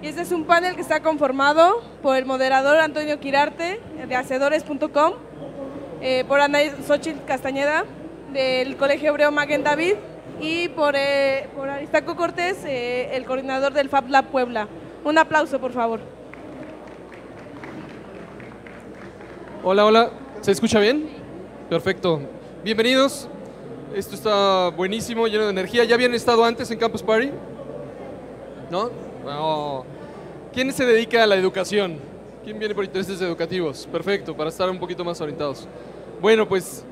Y este es un panel que está conformado por el moderador Antonio Quirarte de Hacedores.com, eh, por Ana Xochitl Castañeda del Colegio Hebreo Maguen David y por, eh, por Aristaco Cortés, eh, el coordinador del Fab Lab Puebla. Un aplauso, por favor. Hola, hola. ¿Se escucha bien? Perfecto. Bienvenidos. Esto está buenísimo, lleno de energía. ¿Ya habían estado antes en Campus Party? ¿No? ¿Quién se dedica a la educación? ¿Quién viene por intereses educativos? Perfecto, para estar un poquito más orientados. Bueno, pues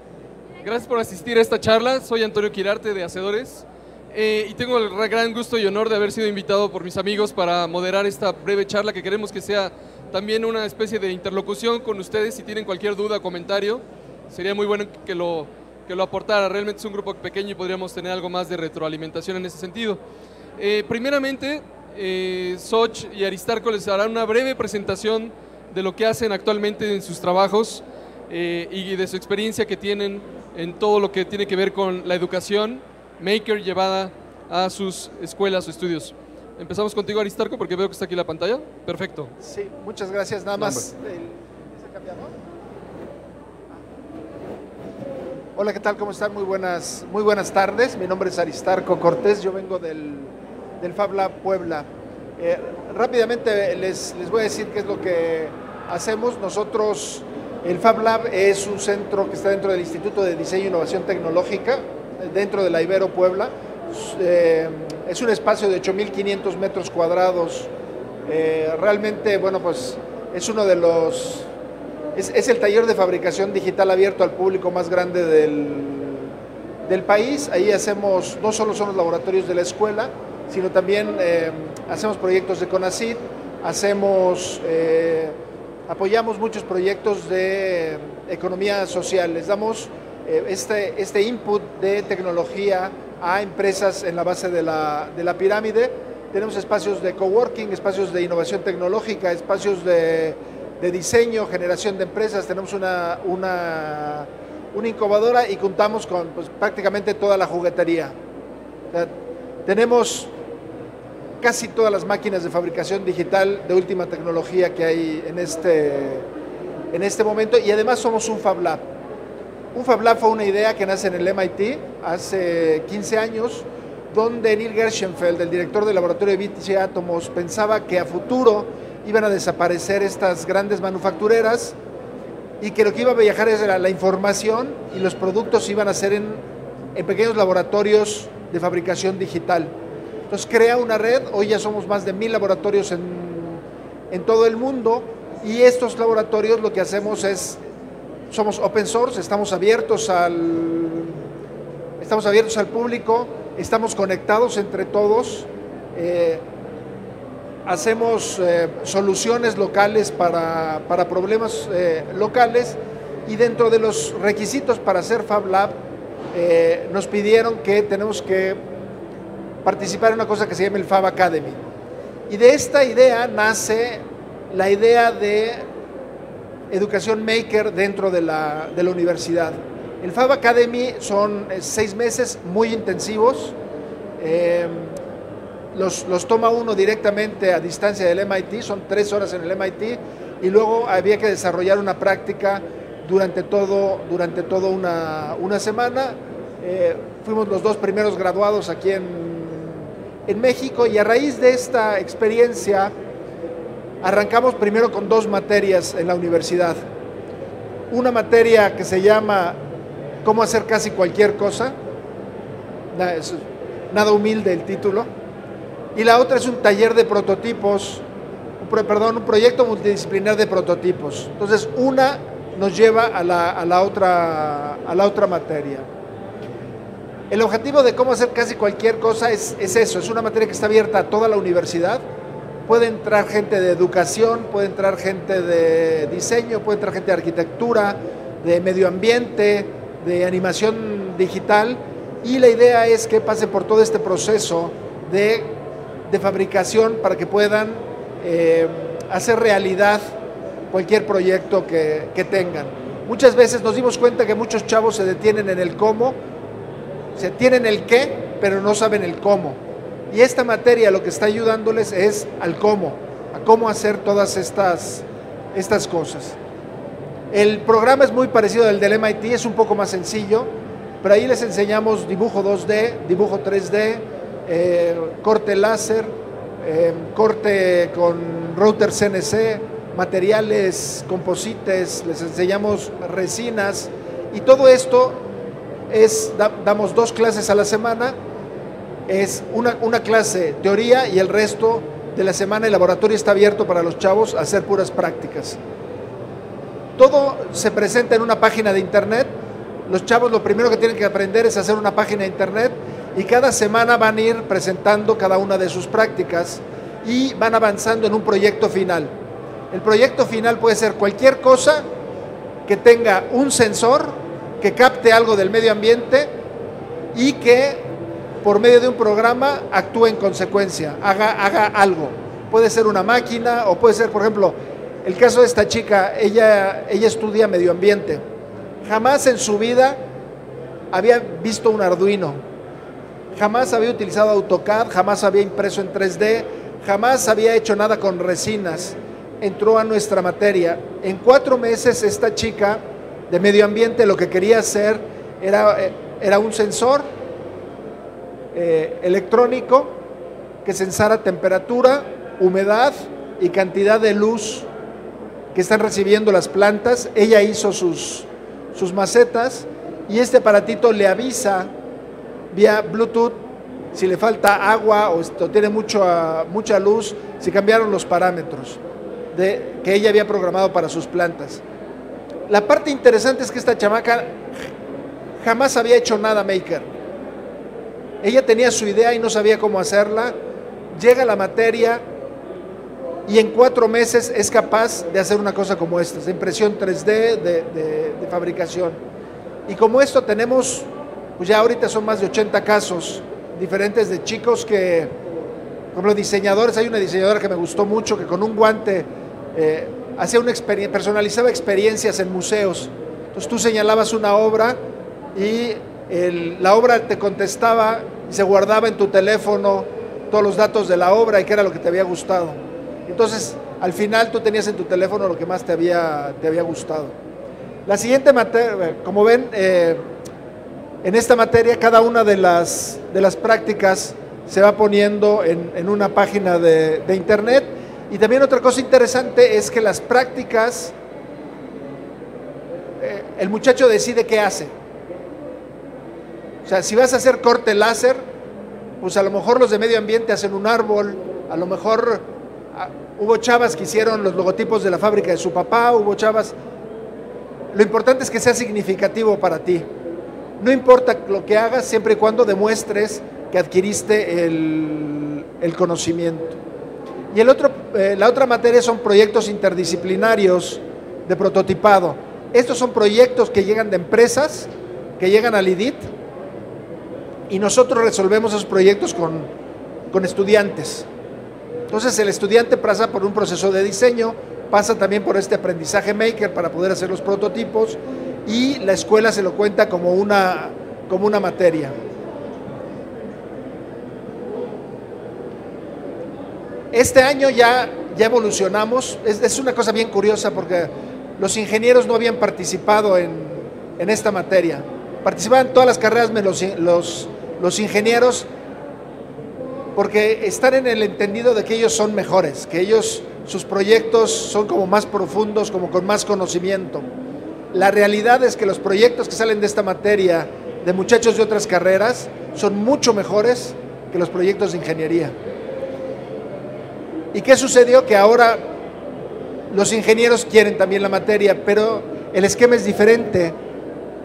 gracias por asistir a esta charla. Soy Antonio Quirarte de Hacedores eh, y tengo el gran gusto y honor de haber sido invitado por mis amigos para moderar esta breve charla que queremos que sea también una especie de interlocución con ustedes. Si tienen cualquier duda comentario, sería muy bueno que lo, que lo aportara. Realmente es un grupo pequeño y podríamos tener algo más de retroalimentación en ese sentido. Eh, primeramente, eh, Soch y Aristarco les harán una breve presentación de lo que hacen actualmente en sus trabajos eh, y de su experiencia que tienen en todo lo que tiene que ver con la educación Maker llevada a sus escuelas o estudios. Empezamos contigo, Aristarco, porque veo que está aquí la pantalla. Perfecto. Sí, muchas gracias. Nada más. Hola, ¿qué tal? ¿Cómo están? Muy buenas, muy buenas tardes. Mi nombre es Aristarco Cortés. Yo vengo del, del Fab Lab Puebla. Eh, rápidamente les, les voy a decir qué es lo que hacemos. Nosotros, el Fab Lab es un centro que está dentro del Instituto de Diseño e Innovación Tecnológica, dentro de la Ibero Puebla. Eh, es un espacio de 8.500 metros cuadrados. Eh, realmente, bueno, pues es uno de los... Es, es, el taller de fabricación digital abierto al público más grande del, del país. Ahí hacemos, no solo son los laboratorios de la escuela, sino también eh, hacemos proyectos de CONACID, hacemos, eh, apoyamos muchos proyectos de economía social, les damos eh, este, este input de tecnología a empresas en la base de la, de la pirámide. Tenemos espacios de coworking, espacios de innovación tecnológica, espacios de, de diseño, generación de empresas, tenemos una, una, una incubadora y contamos con pues, prácticamente toda la juguetería. Tenemos casi todas las máquinas de fabricación digital de última tecnología que hay en este, en este momento y además somos un Fab Lab. Un Fab Lab fue una idea que nace en el MIT hace 15 años, donde Neil Gershenfeld, el director del laboratorio de BTC Átomos, pensaba que a futuro iban a desaparecer estas grandes manufactureras y que lo que iba a viajar era la información y los productos iban a ser en, en pequeños laboratorios de fabricación digital. Entonces crea una red, hoy ya somos más de mil laboratorios en, en, todo el mundo. Y estos laboratorios lo que hacemos es, somos open source, estamos abiertos al, estamos abiertos al público, estamos conectados entre todos, eh, hacemos eh, soluciones locales para, para problemas eh, locales. Y dentro de los requisitos para hacer Fab Lab nos pidieron que tenemos que participar en una cosa que se llama el Fab Academy. Y de esta idea nace la idea de educación maker dentro de la, de la universidad. El Fab Academy son seis meses muy intensivos. Eh, los, los, toma uno directamente a distancia del MIT, son tres horas en el MIT, y luego había que desarrollar una práctica durante todo, durante todo una, una semana. Eh, fuimos los dos primeros graduados aquí en, en México y a raíz de esta experiencia arrancamos primero con dos materias en la universidad. Una materia que se llama cómo hacer casi cualquier cosa, nada humilde el título, y la otra es un taller de prototipos, perdón, un proyecto multidisciplinar de prototipos. Entonces, una nos lleva a la, a la, otra, a la otra materia. El objetivo de cómo hacer casi cualquier cosa es, es, eso, es una materia que está abierta a toda la universidad. Puede entrar gente de educación, puede entrar gente de diseño, puede entrar gente de arquitectura, de medio ambiente, de animación digital. Y la idea es que pase por todo este proceso de, de fabricación para que puedan eh, hacer realidad cualquier proyecto que, que, tengan. Muchas veces nos dimos cuenta que muchos chavos se detienen en el cómo, se tienen el qué, pero no saben el cómo. Y esta materia lo que está ayudándoles es al cómo, a cómo hacer todas estas, estas cosas. El programa es muy parecido al del MIT, es un poco más sencillo, pero ahí les enseñamos dibujo 2D, dibujo 3D, eh, corte láser, eh, corte con router CNC, materiales, composites, les enseñamos resinas y todo esto es, damos dos clases a la semana, es una, una clase teoría y el resto de la semana el laboratorio está abierto para los chavos a hacer puras prácticas. Todo se presenta en una página de internet. Los chavos lo primero que tienen que aprender es hacer una página de internet y cada semana van a ir presentando cada una de sus prácticas y van avanzando en un proyecto final. El proyecto final puede ser cualquier cosa que tenga un sensor que capte algo del medio ambiente y que por medio de un programa actúe en consecuencia, haga, haga algo. Puede ser una máquina o puede ser, por ejemplo, el caso de esta chica, ella, ella estudia medio ambiente. Jamás en su vida había visto un Arduino, jamás había utilizado AutoCAD, jamás había impreso en 3D, jamás había hecho nada con resinas entró a nuestra materia. En cuatro meses esta chica de medio ambiente lo que quería hacer era, eh, era un sensor eh, electrónico que sensara temperatura, humedad y cantidad de luz que están recibiendo las plantas. Ella hizo sus, sus macetas y este aparatito le avisa vía Bluetooth si le falta agua o, tiene mucho, mucha luz, si cambiaron los parámetros de, que ella había programado para sus plantas. La parte interesante es que esta chamaca jamás había hecho nada maker. Ella tenía su idea y no sabía cómo hacerla. Llega la materia y en cuatro meses es capaz de hacer una cosa como esta, de impresión 3D, de, fabricación. Y como esto tenemos, pues ya ahorita son más de 80 casos diferentes de chicos que, como los diseñadores, hay una diseñadora que me gustó mucho, que con un guante eh, hacía una experiencia, personalizaba experiencias en museos. Entonces tú señalabas una obra y la obra te contestaba y se guardaba en tu teléfono todos los datos de la obra y qué era lo que te había gustado. Entonces, al final tú tenías en tu teléfono lo que más te había, te había gustado. La siguiente materia, como ven, eh, en esta materia cada una de las, de las prácticas se va poniendo en, una página de, de internet y también otra cosa interesante es que las prácticas, eh, el muchacho decide qué hace. O sea, si vas a hacer corte láser, pues a lo mejor los de medio ambiente hacen un árbol, a lo mejor ah, hubo chavas que hicieron los logotipos de la fábrica de su papá, hubo chavas... Lo importante es que sea significativo para ti. No importa lo que hagas siempre y cuando demuestres que adquiriste el, el conocimiento. Y el otro, eh, la otra materia son proyectos interdisciplinarios de prototipado. Estos son proyectos que llegan de empresas, que llegan al IDIT, y nosotros resolvemos esos proyectos con, con estudiantes. Entonces el estudiante pasa por un proceso de diseño, pasa también por este aprendizaje maker para poder hacer los prototipos y la escuela se lo cuenta como una, como una materia. Este año ya, ya evolucionamos, es, una cosa bien curiosa porque los ingenieros no habían participado en, esta materia. Participaban todas las carreras menos los, los, ingenieros porque están en el entendido de que ellos son mejores, que ellos, sus proyectos son como más profundos, como con más conocimiento. La realidad es que los proyectos que salen de esta materia de muchachos de otras carreras son mucho mejores que los proyectos de ingeniería. ¿Y qué sucedió? Que ahora los ingenieros quieren también la materia, pero el esquema es diferente.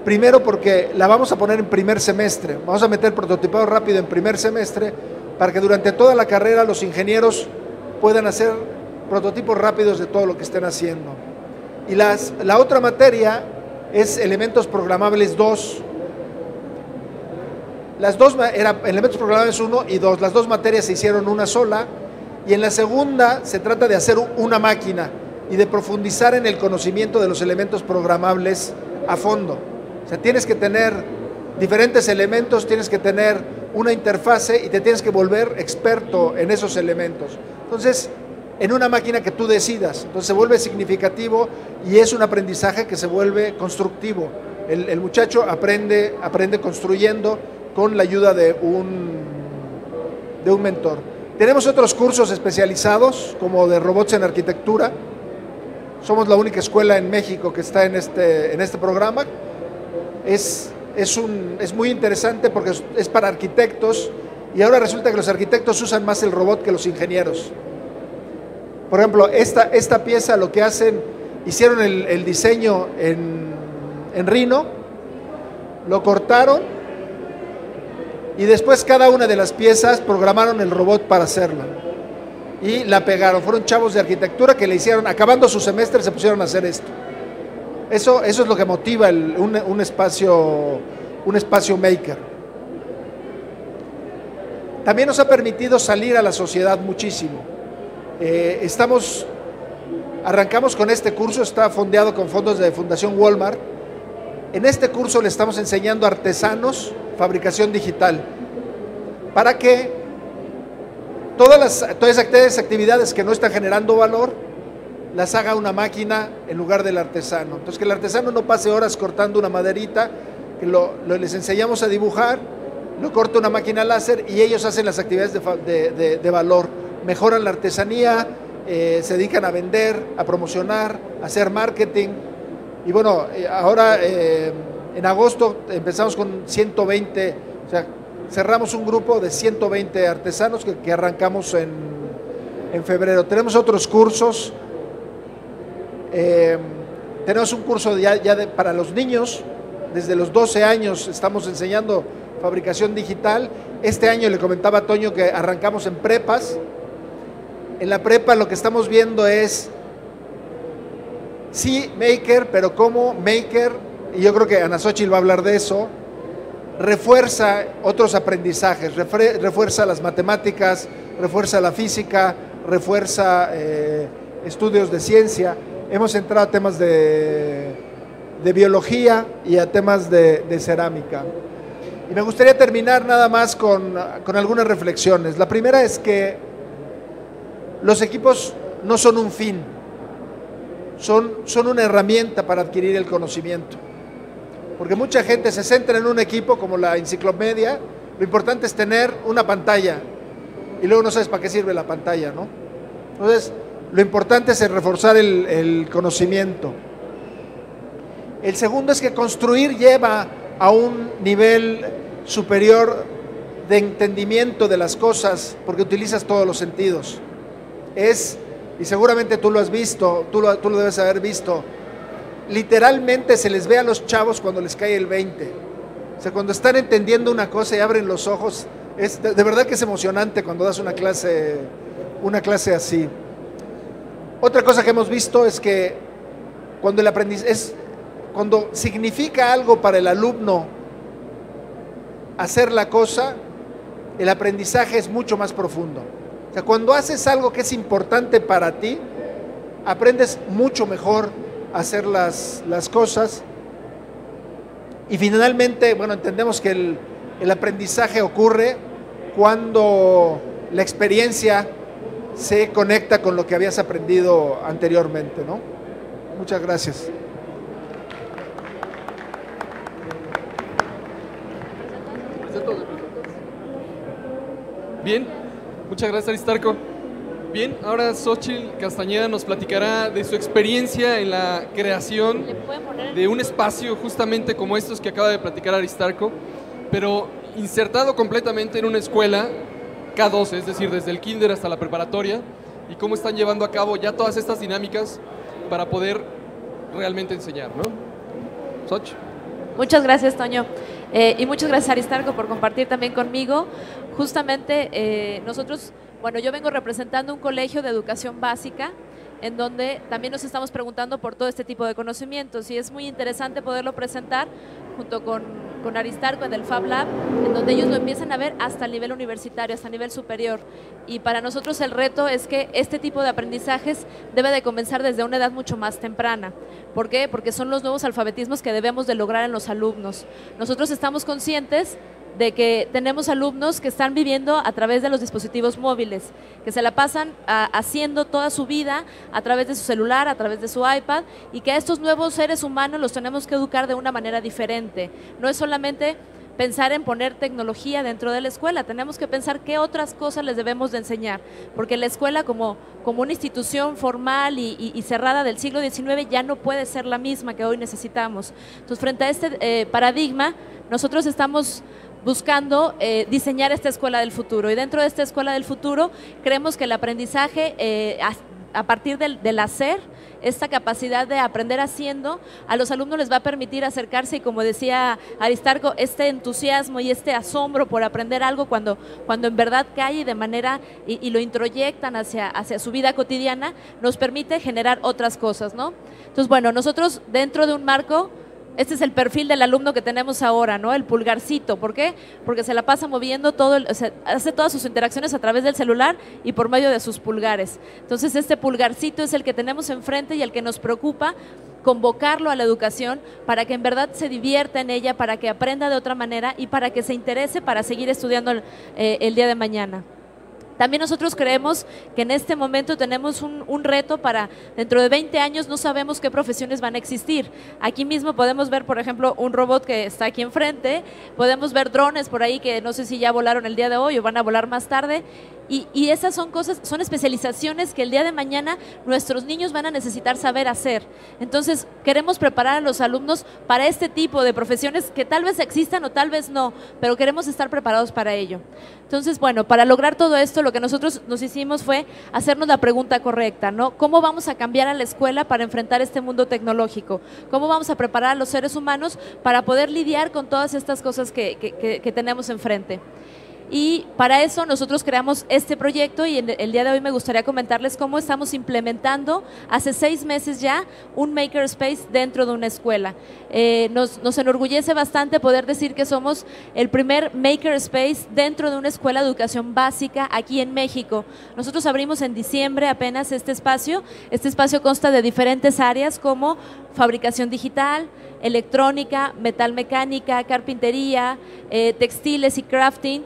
Primero porque la vamos a poner en primer semestre. Vamos a meter prototipado rápido en primer semestre para que durante toda la carrera los ingenieros puedan hacer prototipos rápidos de todo lo que estén haciendo. Y las, la otra materia es elementos programables 2. Las dos era elementos programables 1 y 2. Las dos materias se hicieron una sola y en la segunda se trata de hacer una máquina y de profundizar en el conocimiento de los elementos programables a fondo. O sea, tienes que tener diferentes elementos, tienes que tener una interfase y te tienes que volver experto en esos elementos. Entonces, en una máquina que tú decidas, entonces se vuelve significativo y es un aprendizaje que se vuelve constructivo. El, muchacho aprende, aprende construyendo con la ayuda de un, de un mentor. Tenemos otros cursos especializados, como de robots en arquitectura. Somos la única escuela en México que está en este, en este programa. Es, es, un, es muy interesante porque es, es para arquitectos y ahora resulta que los arquitectos usan más el robot que los ingenieros. Por ejemplo, esta, esta pieza lo que hacen, hicieron el, el diseño en, en Rhino, lo cortaron y después cada una de las piezas programaron el robot para hacerla. Y la pegaron. Fueron chavos de arquitectura que le hicieron, acabando su semestre, se pusieron a hacer esto. Eso, eso es lo que motiva un, espacio, un espacio maker. También nos ha permitido salir a la sociedad muchísimo. Eh, estamos, arrancamos con este curso, está fondeado con fondos de Fundación Walmart. En este curso le estamos enseñando a artesanos fabricación digital para que todas las todas actividades que no están generando valor las haga una máquina en lugar del artesano. Entonces que el artesano no pase horas cortando una maderita, que lo, les enseñamos a dibujar, lo corta una máquina láser y ellos hacen las actividades de, de, de, de valor, mejoran la artesanía, eh, se dedican a vender, a promocionar, a hacer marketing. Y bueno, eh, ahora eh, en agosto empezamos con 120, o sea, cerramos un grupo de 120 artesanos que, que arrancamos en, en, febrero. Tenemos otros cursos, eh, tenemos un curso ya, de, para los niños, desde los 12 años estamos enseñando fabricación digital. Este año le comentaba a Toño que arrancamos en prepas. En la prepa lo que estamos viendo es, sí, maker, pero como maker y yo creo que Ana Xochitl va a hablar de eso, refuerza otros aprendizajes, refuerza las matemáticas, refuerza la física, refuerza eh, estudios de ciencia. Hemos entrado a temas de, de biología y a temas de, de, cerámica. Y me gustaría terminar nada más con, con algunas reflexiones. La primera es que los equipos no son un fin, son, son una herramienta para adquirir el conocimiento porque mucha gente se centra en un equipo como la enciclopedia, lo importante es tener una pantalla y luego no sabes para qué sirve la pantalla, ¿no? Entonces, lo importante es reforzar el, el conocimiento. El segundo es que construir lleva a un nivel superior de entendimiento de las cosas, porque utilizas todos los sentidos. Es, y seguramente tú lo has visto, tú lo, tú lo debes haber visto, literalmente se les ve a los chavos cuando les cae el 20. O sea, cuando están entendiendo una cosa y abren los ojos, es de, de verdad que es emocionante cuando das una clase, una clase así. Otra cosa que hemos visto es que cuando el aprendiz es cuando significa algo para el alumno hacer la cosa, el aprendizaje es mucho más profundo. O sea, cuando haces algo que es importante para ti, aprendes mucho mejor hacer las, las cosas. Y finalmente, bueno, entendemos que el, el aprendizaje ocurre cuando la experiencia se conecta con lo que habías aprendido anteriormente, ¿no? Muchas gracias. Bien, muchas gracias Aristarco. Bien, ahora Xochitl Castañeda nos platicará de su experiencia en la creación de un espacio justamente como estos que acaba de platicar Aristarco, pero insertado completamente en una escuela K12, es decir, desde el kinder hasta la preparatoria, y cómo están llevando a cabo ya todas estas dinámicas para poder realmente enseñar, ¿no? Muchas gracias, Toño. Eh, y muchas gracias, Aristarco, por compartir también conmigo. Justamente eh, nosotros bueno, yo vengo representando un colegio de educación básica en donde también nos estamos preguntando por todo este tipo de conocimientos y es muy interesante poderlo presentar junto con, con Aristarco en el Fab Lab, en donde ellos lo empiezan a ver hasta el nivel universitario, hasta el nivel superior. Y para nosotros el reto es que este tipo de aprendizajes debe de comenzar desde una edad mucho más temprana. ¿Por qué? Porque son los nuevos alfabetismos que debemos de lograr en los alumnos. Nosotros estamos conscientes de que tenemos alumnos que están viviendo a través de los dispositivos móviles, que se la pasan a, haciendo toda su vida a través de su celular, a través de su iPad, y que a estos nuevos seres humanos los tenemos que educar de una manera diferente. No es solamente pensar en poner tecnología dentro de la escuela, tenemos que pensar qué otras cosas les debemos de enseñar, porque la escuela como, como una institución formal y, cerrada del siglo XIX ya no puede ser la misma que hoy necesitamos. Entonces, frente a este eh, paradigma, nosotros estamos buscando eh, diseñar esta escuela del futuro. Y dentro de esta escuela del futuro creemos que el aprendizaje eh, a, partir del, hacer, esta capacidad de aprender haciendo, a los alumnos les va a permitir acercarse y como decía Aristarco, este entusiasmo y este asombro por aprender algo cuando, cuando en verdad cae de manera y, lo introyectan hacia, hacia su vida cotidiana, nos permite generar otras cosas, ¿no? Entonces, bueno, nosotros dentro de un marco este es el perfil del alumno que tenemos ahora, ¿no? El pulgarcito. ¿Por qué? Porque se la pasa moviendo todo, sea, hace todas sus interacciones a través del celular y por medio de sus pulgares. Entonces, este pulgarcito es el que tenemos enfrente y el que nos preocupa convocarlo a la educación para que en verdad se divierta en ella, para que aprenda de otra manera y para que se interese para seguir estudiando el, eh, el día de mañana. También nosotros creemos que en este momento tenemos un, reto para, dentro de 20 años no sabemos qué profesiones van a existir. Aquí mismo podemos ver, por ejemplo, un robot que está aquí enfrente, podemos ver drones por ahí que no sé si ya volaron el día de hoy o van a volar más tarde. Y, esas son cosas, son especializaciones que el día de mañana nuestros niños van a necesitar saber hacer. Entonces, queremos preparar a los alumnos para este tipo de profesiones que tal vez existan o tal vez no, pero queremos estar preparados para ello. Entonces, bueno, para lograr todo esto, lo que nosotros nos hicimos fue hacernos la pregunta correcta, ¿no? ¿Cómo vamos a cambiar a la escuela para enfrentar este mundo tecnológico? ¿Cómo vamos a preparar a los seres humanos para poder lidiar con todas estas cosas que, que tenemos enfrente? Y para eso nosotros creamos este proyecto y el día de hoy me gustaría comentarles cómo estamos implementando hace seis meses ya un makerspace dentro de una escuela. Eh, nos, nos, enorgullece bastante poder decir que somos el primer makerspace dentro de una escuela de educación básica aquí en México. Nosotros abrimos en diciembre apenas este espacio. Este espacio consta de diferentes áreas como fabricación digital, electrónica, metalmecánica, carpintería, eh, textiles y crafting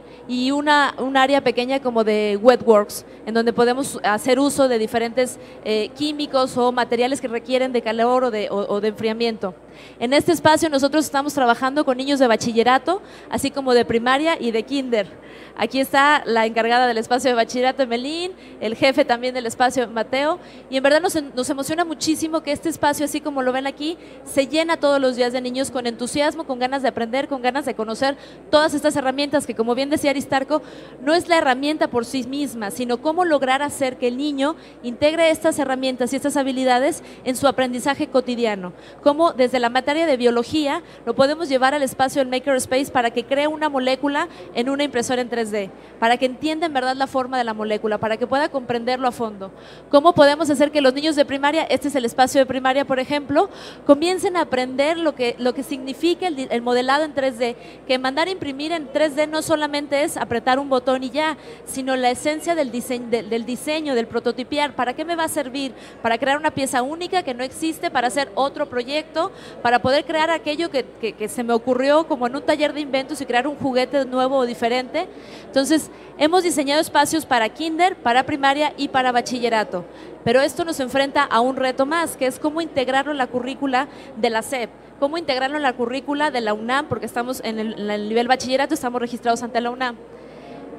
una, un área pequeña como de wetworks, en donde podemos hacer uso de diferentes eh, químicos o materiales que requieren de calor o de, o de enfriamiento. En este espacio nosotros estamos trabajando con niños de bachillerato, así como de primaria y de kinder. Aquí está la encargada del espacio de bachillerato, Emelín, el jefe también del espacio, Mateo, y en verdad nos, nos, emociona muchísimo que este espacio, así como lo ven aquí, se llena todos los días de niños con entusiasmo, con ganas de aprender, con ganas de conocer todas estas herramientas que, como bien decía Aristarco, no es la herramienta por sí misma, sino cómo lograr hacer que el niño integre estas herramientas y estas habilidades en su aprendizaje cotidiano, cómo desde la materia de biología lo podemos llevar al espacio del Makerspace para que cree una molécula en una impresora en 3D, para que entienda en verdad la forma de la molécula, para que pueda comprenderlo a fondo. ¿Cómo podemos hacer que los niños de primaria, este es el espacio de primaria, por ejemplo, comiencen a aprender lo que, lo que significa el, modelado en 3D? Que mandar imprimir en 3D no solamente es apretar un botón y ya, sino la esencia del diseño, del diseño, del prototipiar. ¿Para qué me va a servir? Para crear una pieza única que no existe, para hacer otro proyecto, para poder crear aquello que, se me ocurrió como en un taller de inventos y crear un juguete nuevo o diferente. Entonces, hemos diseñado espacios para kinder, para primaria y para bachillerato. Pero esto nos enfrenta a un reto más, que es cómo integrarlo en la currícula de la SEP, cómo integrarlo en la currícula de la UNAM, porque estamos en el, en el nivel bachillerato, estamos registrados ante la UNAM.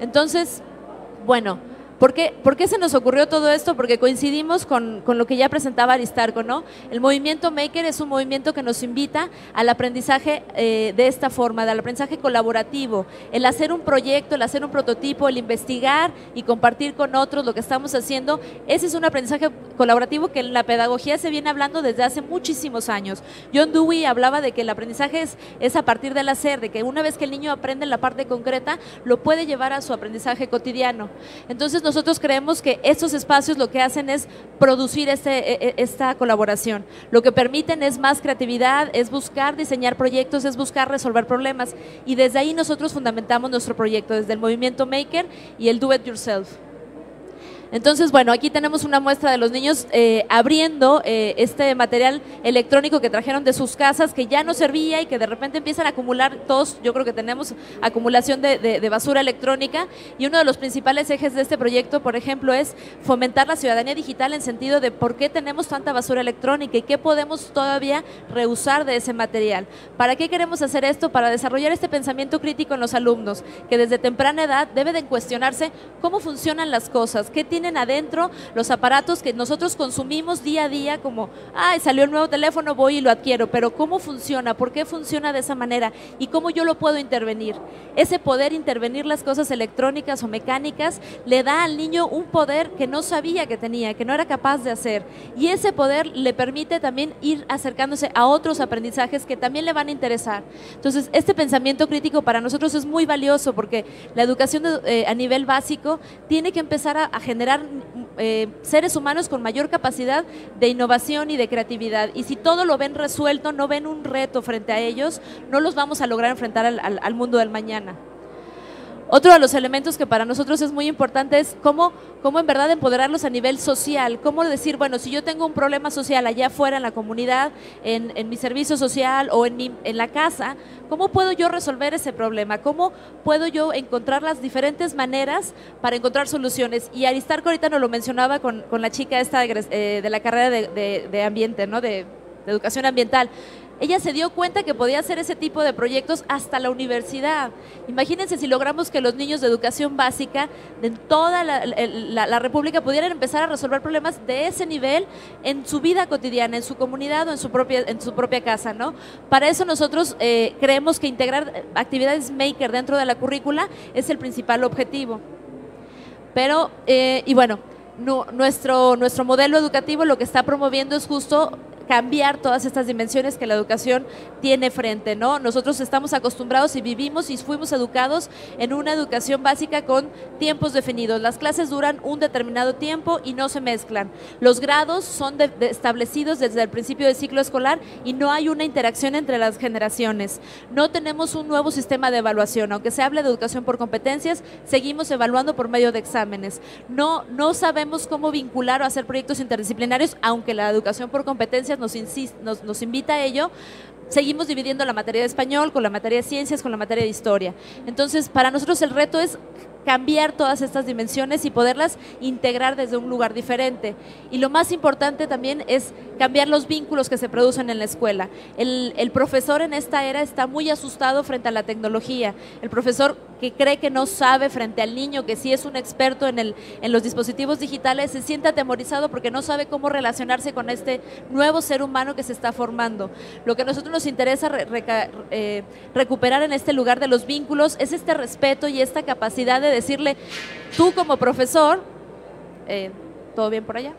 Entonces, bueno, ¿Por qué, se nos ocurrió todo esto? Porque coincidimos con, lo que ya presentaba Aristarco, ¿no? El movimiento Maker es un movimiento que nos invita al aprendizaje eh, de esta forma, al aprendizaje colaborativo, el hacer un proyecto, el hacer un prototipo, el investigar y compartir con otros lo que estamos haciendo. Ese es un aprendizaje colaborativo que en la pedagogía se viene hablando desde hace muchísimos años. John Dewey hablaba de que el aprendizaje es, es a partir del hacer, de que una vez que el niño aprende la parte concreta, lo puede llevar a su aprendizaje cotidiano. Entonces, nosotros creemos que estos espacios lo que hacen es producir este, e, e, esta colaboración. Lo que permiten es más creatividad, es buscar diseñar proyectos, es buscar resolver problemas. Y desde ahí nosotros fundamentamos nuestro proyecto, desde el movimiento Maker y el Do It Yourself. Entonces, bueno, aquí tenemos una muestra de los niños eh, abriendo eh, este material electrónico que trajeron de sus casas, que ya no servía y que de repente empiezan a acumular, todos yo creo que tenemos acumulación de, de basura electrónica y uno de los principales ejes de este proyecto, por ejemplo, es fomentar la ciudadanía digital en sentido de por qué tenemos tanta basura electrónica y qué podemos todavía reusar de ese material. ¿Para qué queremos hacer esto? Para desarrollar este pensamiento crítico en los alumnos, que desde temprana edad debe de cuestionarse cómo funcionan las cosas, qué tienen adentro los aparatos que nosotros consumimos día a día, como, ay, salió un nuevo teléfono, voy y lo adquiero, pero ¿cómo funciona? ¿Por qué funciona de esa manera? ¿Y cómo yo lo puedo intervenir? Ese poder intervenir las cosas electrónicas o mecánicas le da al niño un poder que no sabía que tenía, que no era capaz de hacer. Y ese poder le permite también ir acercándose a otros aprendizajes que también le van a interesar. Entonces, este pensamiento crítico para nosotros es muy valioso porque la educación eh, a nivel básico tiene que empezar a, generar eh, seres humanos con mayor capacidad de innovación y de creatividad. Y si todo lo ven resuelto, no ven un reto frente a ellos, no los vamos a lograr enfrentar al mundo del mañana. Otro de los elementos que para nosotros es muy importante es cómo, cómo en verdad empoderarlos a nivel social, cómo decir, bueno, si yo tengo un problema social allá afuera en la comunidad, en, en mi servicio social o en, mi, en la casa, ¿cómo puedo yo resolver ese problema? ¿Cómo puedo yo encontrar las diferentes maneras para encontrar soluciones? Y Aristarco ahorita nos lo mencionaba con, con la chica esta de, eh, de la carrera de, de, de ambiente, ¿no? De, educación ambiental ella se dio cuenta que podía hacer ese tipo de proyectos hasta la universidad. Imagínense si logramos que los niños de educación básica de toda la, República pudieran empezar a resolver problemas de ese nivel en su vida cotidiana, en su comunidad o en su propia, en su propia casa. ¿no? Para eso nosotros eh, creemos que integrar actividades maker dentro de la currícula es el principal objetivo. Pero, eh, y bueno, nuestro, nuestro modelo educativo lo que está promoviendo es justo cambiar todas estas dimensiones que la educación tiene frente, ¿no? Nosotros estamos acostumbrados y vivimos y fuimos educados en una educación básica con tiempos definidos. Las clases duran un determinado tiempo y no se mezclan. Los grados son establecidos desde el principio del ciclo escolar y no hay una interacción entre las generaciones. No tenemos un nuevo sistema de evaluación, aunque se hable de educación por competencias, seguimos evaluando por medio de exámenes. No no sabemos cómo vincular o hacer proyectos interdisciplinarios, aunque la educación por competencias nos, invita a ello, seguimos dividiendo la materia de español con la materia de ciencias, con la materia de historia. Entonces, para nosotros el reto es cambiar todas estas dimensiones y poderlas integrar desde un lugar diferente. Y lo más importante también es cambiar los vínculos que se producen en la escuela. El, el, profesor en esta era está muy asustado frente a la tecnología. El profesor que cree que no sabe frente al niño, que sí es un experto en, el, en los dispositivos digitales, se siente atemorizado porque no sabe cómo relacionarse con este nuevo ser humano que se está formando. Lo que a nosotros nos interesa eh, recuperar en este lugar de los vínculos es este respeto y esta capacidad de decirle, tú como profesor, eh, ¿todo bien por allá?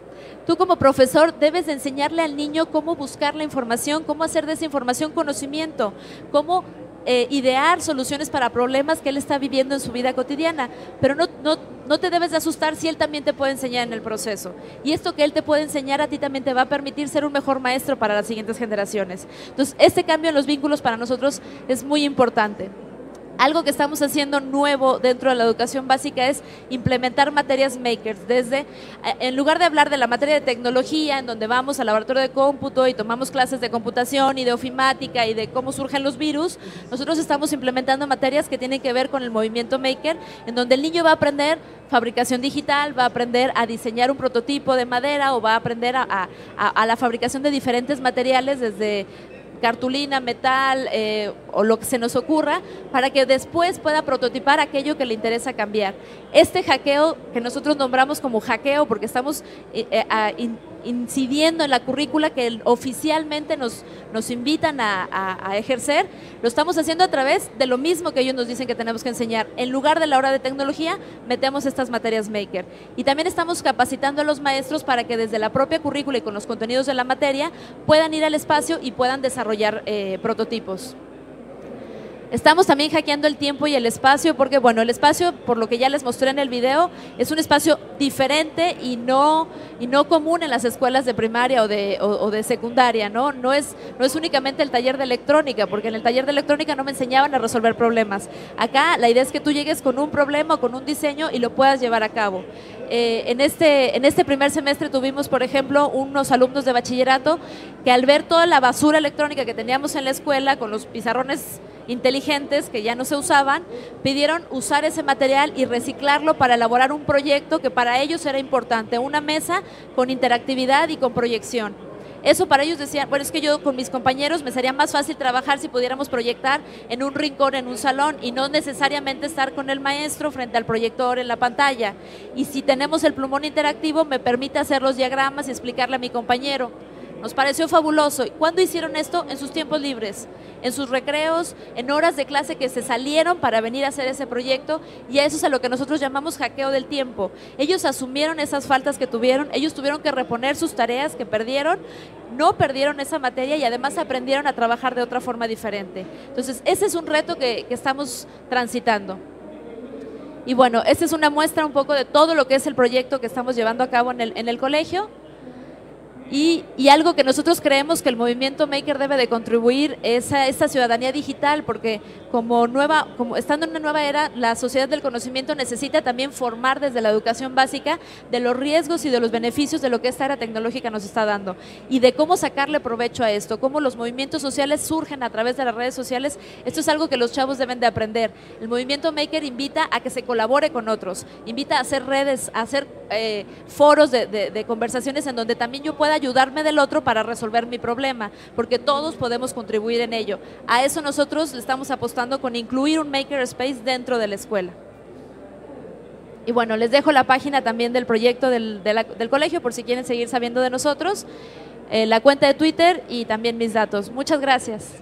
Tú como profesor debes de enseñarle al niño cómo buscar la información, cómo hacer de esa información conocimiento, cómo eh, idear soluciones para problemas que él está viviendo en su vida cotidiana. Pero no, no, no te debes de asustar si él también te puede enseñar en el proceso. Y esto que él te puede enseñar a ti también te va a permitir ser un mejor maestro para las siguientes generaciones. Entonces, este cambio en los vínculos para nosotros es muy importante. Algo que estamos haciendo nuevo dentro de la educación básica es implementar materias makers. Desde, eh, en lugar de hablar de la materia de tecnología, en donde vamos al laboratorio de cómputo y tomamos clases de computación y de ofimática y de cómo surgen los virus, nosotros estamos implementando materias que tienen que ver con el movimiento maker, en donde el niño va a aprender fabricación digital, va a aprender a diseñar un prototipo de madera o va a aprender a, a la fabricación de diferentes materiales desde cartulina, metal eh, o lo que se nos ocurra, para que después pueda prototipar aquello que le interesa cambiar. Este hackeo que nosotros nombramos como hackeo, porque estamos eh, eh, incidiendo en la currícula que oficialmente nos, nos invitan a, ejercer, lo estamos haciendo a través de lo mismo que ellos nos dicen que tenemos que enseñar. En lugar de la hora de tecnología, metemos estas materias maker. Y también estamos capacitando a los maestros para que desde la propia currícula y con los contenidos de la materia puedan ir al espacio y puedan desarrollar eh, prototipos. Estamos también hackeando el tiempo y el espacio porque, bueno, el espacio, por lo que ya les mostré en el video, es un espacio diferente y no, y no común en las escuelas de primaria o de, o, de secundaria, ¿no? No es, no es únicamente el taller de electrónica, porque en el taller de electrónica no me enseñaban a resolver problemas. Acá la idea es que tú llegues con un problema o con un diseño y lo puedas llevar a cabo. Eh, en, este, en este primer semestre tuvimos, por ejemplo, unos alumnos de bachillerato que al ver toda la basura electrónica que teníamos en la escuela, con los pizarrones inteligentes que ya no se usaban, pidieron usar ese material y reciclarlo para elaborar un proyecto que para ellos era importante, una mesa con interactividad y con proyección. Eso para ellos decían, bueno, es que yo con mis compañeros me sería más fácil trabajar si pudiéramos proyectar en un rincón, en un salón, y no necesariamente estar con el maestro frente al proyector en la pantalla. Y si tenemos el plumón interactivo, me permite hacer los diagramas y explicarle a mi compañero. Nos pareció fabuloso. ¿Cuándo hicieron esto? En sus tiempos libres, en sus recreos, en horas de clase que se salieron para venir a hacer ese proyecto y a eso es a lo que nosotros llamamos hackeo del tiempo. Ellos asumieron esas faltas que tuvieron, ellos tuvieron que reponer sus tareas que perdieron, no perdieron esa materia y además aprendieron a trabajar de otra forma diferente. Entonces, ese es un reto que, estamos transitando. Y bueno, esta es una muestra un poco de todo lo que es el proyecto que estamos llevando a cabo en el, en el colegio. Y, algo que nosotros creemos que el movimiento Maker debe de contribuir es a esta ciudadanía digital, porque como nueva, como estando en una nueva era, la sociedad del conocimiento necesita también formar desde la educación básica de los riesgos y de los beneficios de lo que esta era tecnológica nos está dando y de cómo sacarle provecho a esto, cómo los movimientos sociales surgen a través de las redes sociales. Esto es algo que los chavos deben de aprender. El movimiento Maker invita a que se colabore con otros, invita a hacer redes, a hacer eh, foros de conversaciones en donde también yo pueda ayudarme del otro para resolver mi problema, porque todos podemos contribuir en ello. A eso nosotros le estamos apostando con incluir un Maker Space dentro de la escuela. Y bueno, les dejo la página también del proyecto del, del colegio por si quieren seguir sabiendo de nosotros, eh, la cuenta de Twitter y también mis datos. Muchas gracias.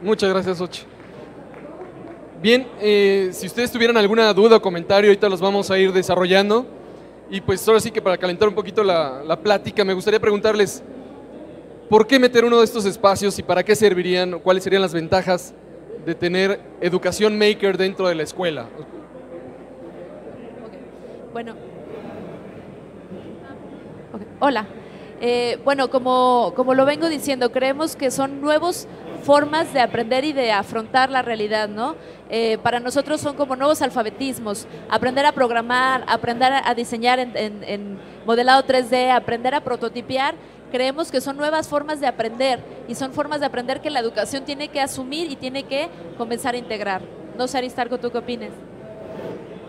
Muchas gracias, Ochi. Bien, eh, si ustedes tuvieran alguna duda o comentario, ahorita los vamos a ir desarrollando. Y pues ahora sí que para calentar un poquito la, plática, me gustaría preguntarles, ¿por qué meter uno de estos espacios y para qué servirían, cuáles serían las ventajas de tener educación maker dentro de la escuela? Bueno. Hola. Eh, bueno, como, como lo vengo diciendo, creemos que son nuevos formas de aprender y de afrontar la realidad, ¿no? Eh, para nosotros son como nuevos alfabetismos, aprender a programar, aprender a diseñar en, modelado 3D, aprender a prototipiar, creemos que son nuevas formas de aprender y son formas de aprender que la educación tiene que asumir y tiene que comenzar a integrar. No sé, Aristarco, ¿tú qué opinas?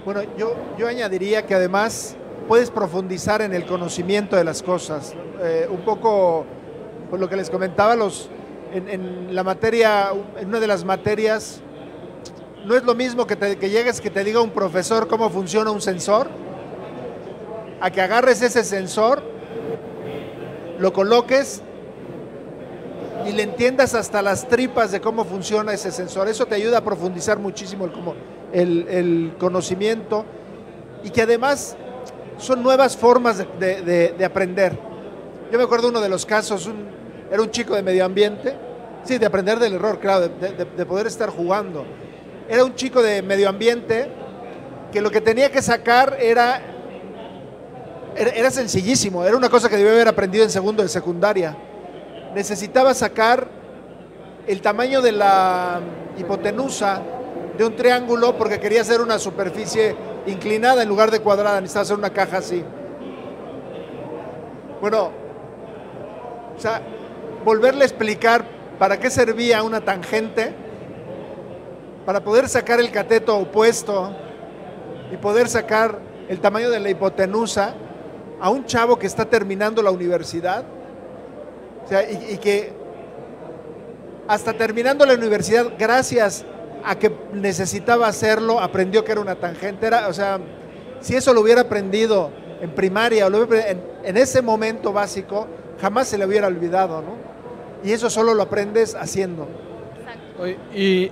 Bueno, yo, yo añadiría que además puedes profundizar en el conocimiento de las cosas. Eh, un poco, por lo que les comentaba, los, en, la materia, en una de las materias, no es lo mismo que, que llegues que te diga un profesor cómo funciona un sensor, a que agarres ese sensor, lo coloques y le entiendas hasta las tripas de cómo funciona ese sensor. Eso te ayuda a profundizar muchísimo el, el, conocimiento y que además son nuevas formas de, de aprender. Yo me acuerdo uno de los casos, un, era un chico de medio ambiente, sí, de aprender del error, claro, de, poder estar jugando. Era un chico de medio ambiente que lo que tenía que sacar era, era, sencillísimo, era una cosa que debía haber aprendido en segundo de secundaria. Necesitaba sacar el tamaño de la hipotenusa de un triángulo porque quería hacer una superficie inclinada en lugar de cuadrada, necesitaba hacer una caja así. Bueno, o sea, volverle a explicar para qué servía una tangente, para poder sacar el cateto opuesto y poder sacar el tamaño de la hipotenusa a un chavo que está terminando la universidad. O sea, y, que hasta terminando la universidad, gracias a que necesitaba hacerlo, aprendió que era una tangente. Era, o sea, si eso lo hubiera aprendido en primaria o en, en ese momento básico, jamás se le hubiera olvidado, ¿no? Y eso solo lo aprendes haciendo. Y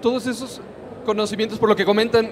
todos esos conocimientos, por lo que comentan,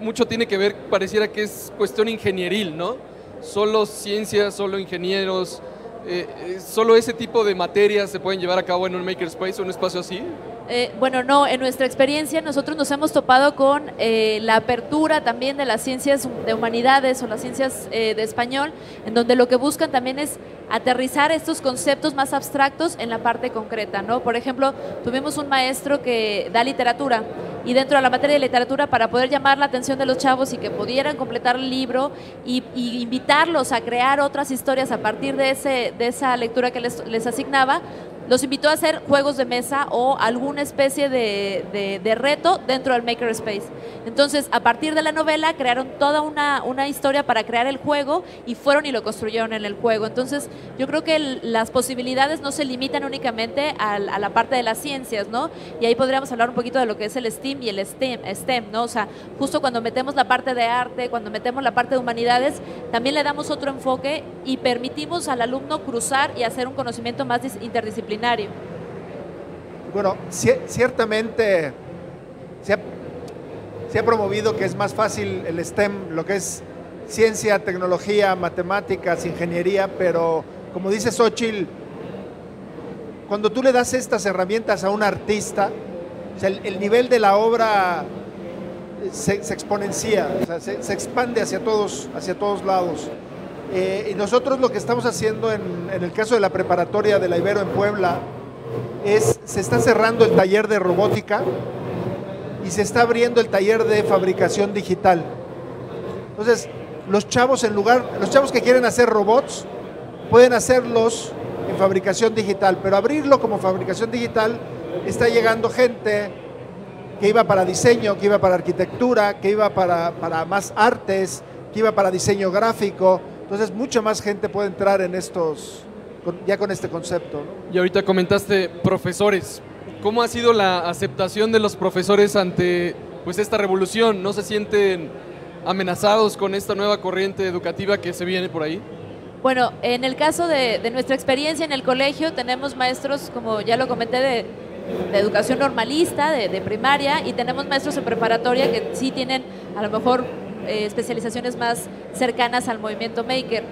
mucho tiene que ver, pareciera que es cuestión ingenieril, ¿no? Solo ciencias, solo ingenieros, eh, eh, solo ese tipo de materias se pueden llevar a cabo en un makerspace o un espacio así. Eh, bueno, no, en nuestra experiencia nosotros nos hemos topado con la apertura también de las ciencias de humanidades o las ciencias de español, en donde lo que buscan también es aterrizar estos conceptos más abstractos en la parte concreta, ¿no? Por ejemplo, tuvimos un maestro que da literatura y dentro de la materia de literatura para poder llamar la atención de los chavos y que pudieran completar el libro y, invitarlos a crear otras historias a partir de, ese, de esa lectura que les, les asignaba los invitó a hacer juegos de mesa o alguna especie de, de, reto dentro del Makerspace. Entonces, a partir de la novela, crearon toda una, una, historia para crear el juego y fueron y lo construyeron en el juego. Entonces, yo creo que las posibilidades no se limitan únicamente a, la parte de las ciencias, ¿no? Y ahí podríamos hablar un poquito de lo que es el STEAM y el STEM, STEM, ¿no? O sea, justo cuando metemos la parte de arte, cuando metemos la parte de humanidades, también le damos otro enfoque y permitimos al alumno cruzar y hacer un conocimiento más interdisciplinario bueno, ciertamente se ha, promovido que es más fácil el STEM, lo que es ciencia, tecnología, matemáticas, ingeniería, pero como dice Xochitl, cuando tú le das estas herramientas a un artista, el, nivel de la obra se, exponencia, se, expande hacia todos, hacia todos lados. Eh, y nosotros lo que estamos haciendo en, el caso de la preparatoria de la Ibero en Puebla es, se está cerrando el taller de robótica y se está abriendo el taller de fabricación digital. Entonces, los chavos en lugar, los chavos que quieren hacer robots, pueden hacerlos en fabricación digital, pero abrirlo como fabricación digital está llegando gente que iba para diseño, que iba para arquitectura, que iba para, para más artes, que iba para diseño gráfico, entonces, mucha más gente puede entrar en estos, ya con este concepto. Y ahorita comentaste profesores. ¿Cómo ha sido la aceptación de los profesores ante pues, esta revolución? ¿No se sienten amenazados con esta nueva corriente educativa que se viene por ahí? Bueno, en el caso de, nuestra experiencia en el colegio, tenemos maestros, como ya lo comenté, de, educación normalista, de, de, primaria, y tenemos maestros en preparatoria que sí tienen a lo mejor eh, especializaciones más cercanas al movimiento maker.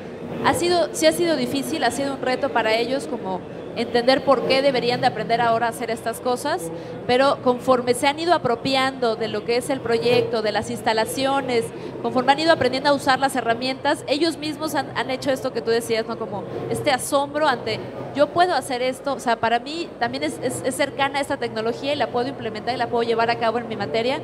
Ha sido, sí ha sido difícil, ha sido un reto para ellos como entender por qué deberían de aprender ahora a hacer estas cosas, pero conforme se han ido apropiando de lo que es el proyecto, de las instalaciones, conforme han ido aprendiendo a usar las herramientas, ellos mismos han, hecho esto que tú decías, ¿no? Como este asombro ante, yo puedo hacer esto, o sea, para mí también es, cercana esta tecnología y la puedo implementar y la puedo llevar a cabo en mi materia,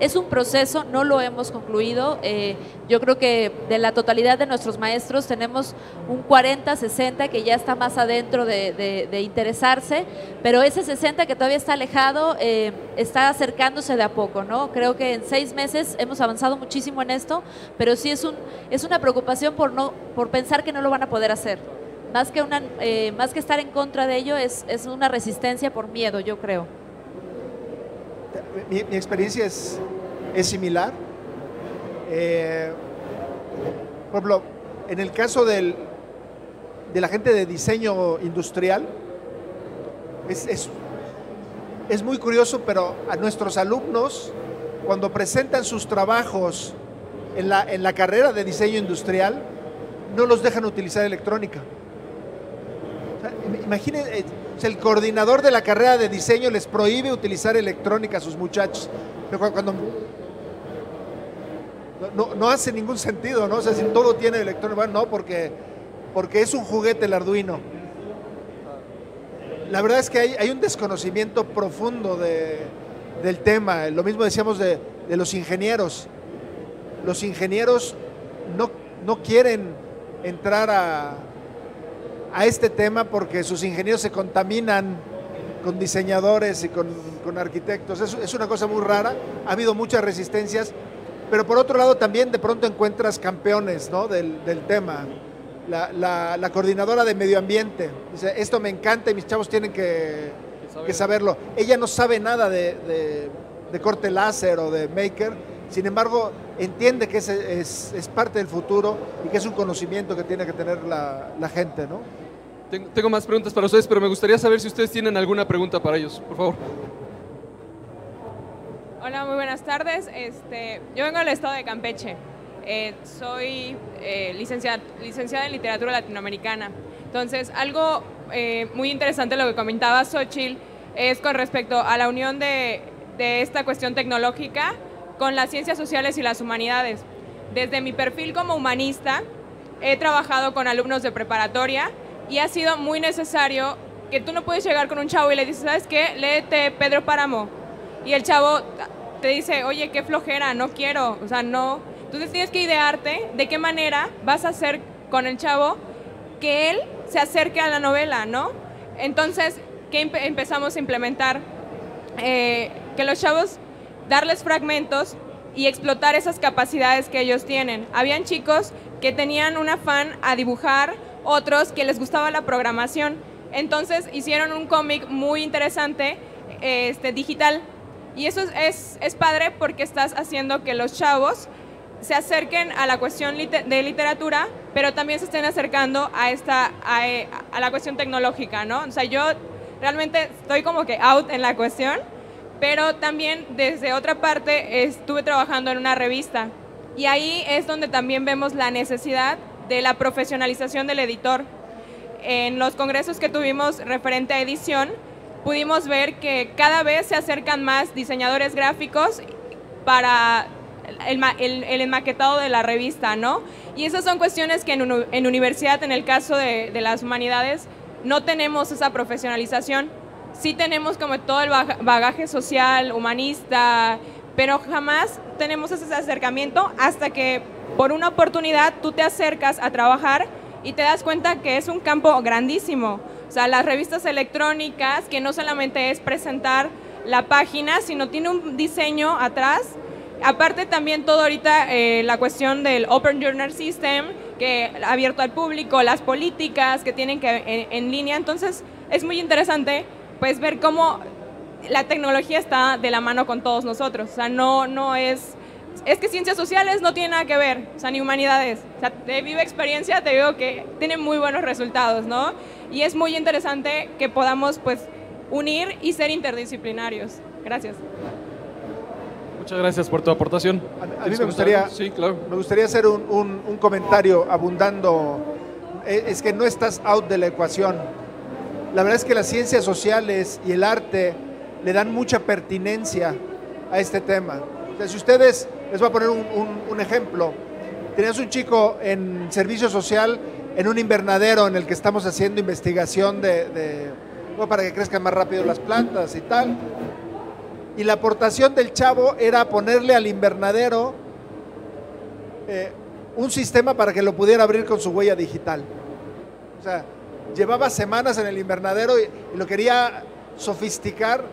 es un proceso, no lo hemos concluido. Eh, yo creo que de la totalidad de nuestros maestros tenemos un 40, 60 que ya está más adentro de, interesarse, pero ese 60 que todavía está alejado eh, está acercándose de a poco, ¿no? Creo que en seis meses hemos avanzado muchísimo en esto, pero sí es, un, es una preocupación por, no, por pensar que no lo van a poder hacer. Más que, una, eh, más que estar en contra de ello, es, es una resistencia por miedo, yo creo mi, experiencia es, es similar. Eh, por ejemplo, en el caso del, de la gente de diseño industrial, es, es, es, muy curioso, pero a nuestros alumnos, cuando presentan sus trabajos en la, en la carrera de diseño industrial, no los dejan utilizar electrónica. Imagínense, eh, el coordinador de la carrera de diseño les prohíbe utilizar electrónica a sus muchachos. Cuando, no, hace ningún sentido, ¿no? O sea, si todo tiene electrónica, bueno, no, porque, porque es un juguete el Arduino. La verdad es que hay, un desconocimiento profundo del tema. Lo mismo decíamos de, los ingenieros. Los ingenieros no, no quieren entrar a, a este tema porque sus ingenieros se contaminan con diseñadores y con, arquitectos. Es, una cosa muy rara, ha habido muchas resistencias, pero por otro lado también de pronto encuentras campeones del, tema. La, coordinadora de medio ambiente dice, esto me encanta y mis chavos tienen que, saberlo. Ella no sabe nada de, corte láser o de maker, sin embargo entiende que es, es, parte del futuro y que es un conocimiento que tiene que tener la, la gente, ¿no? Tengo más preguntas para ustedes, pero me gustaría saber si ustedes tienen alguna pregunta para ellos, por favor. Hola, muy buenas tardes. Este, yo vengo del estado de Campeche. Eh, soy eh, licenciada, licenciada en literatura latinoamericana. Entonces, algo eh, muy interesante lo que comentaba Xochitl es con respecto a la unión de, de esta cuestión tecnológica con las ciencias sociales y las humanidades. Desde mi perfil como humanista, he trabajado con alumnos de preparatoria y ha sido muy necesario que tú no puedes llegar con un chavo y le dices, ¿sabes qué? Léete Pedro Páramo. Y el chavo te dice, oye, qué flojera, no quiero, o sea, no. Entonces tienes que idearte de qué manera vas a hacer con el chavo que él se acerque a la novela, ¿no? Entonces, ¿qué empezamos a implementar? Eh, que los chavos, darles fragmentos y explotar esas capacidades que ellos tienen. Habían chicos que tenían un afán a dibujar, otros que les gustaba la programación. Entonces hicieron un cómic muy interesante, este, digital. Y eso es, es padre porque estás haciendo que los chavos se acerquen a la cuestión de literatura, pero también se estén acercando a, esta, a, a, la cuestión tecnológica, ¿no? O sea, yo realmente estoy como que out en la cuestión, pero también desde otra parte estuve trabajando en una revista y ahí es donde también vemos la necesidad de la profesionalización del editor. En los congresos que tuvimos referente a edición, pudimos ver que cada vez se acercan más diseñadores gráficos para el, el, enmaquetado de la revista, ¿no? Y esas son cuestiones que en, universidad, en el caso de, de, las humanidades, no tenemos esa profesionalización. Sí tenemos como todo el bagaje social, humanista, pero jamás tenemos ese acercamiento hasta que por una oportunidad tú te acercas a trabajar y te das cuenta que es un campo grandísimo. O sea, las revistas electrónicas, que no solamente es presentar la página, sino tiene un diseño atrás. Aparte también todo ahorita eh, la cuestión del Open Journal System, que abierto al público, las políticas que tienen que en, en línea. Entonces es muy interesante pues ver cómo la tecnología está de la mano con todos nosotros. O sea, no, no es... Es que ciencias sociales no tiene nada que ver, o sea, ni humanidades. O sea, de viva experiencia te digo que tienen muy buenos resultados, ¿no? Y es muy interesante que podamos, pues, unir y ser interdisciplinarios. Gracias. Muchas gracias por tu aportación. A, mí me gustaría, sí, claro. me gustaría hacer un, un, un comentario abundando. Eh, es que no estás out de la ecuación. La verdad es que las ciencias sociales y el arte le dan mucha pertinencia a este tema. si ustedes, les voy a poner un, ejemplo, tenías un chico en servicio social en un invernadero en el que estamos haciendo investigación de, para que crezcan más rápido las plantas y tal. Y la aportación del chavo era ponerle al invernadero eh, un sistema para que lo pudiera abrir con su huella digital. O sea, llevaba semanas en el invernadero y lo quería sofisticar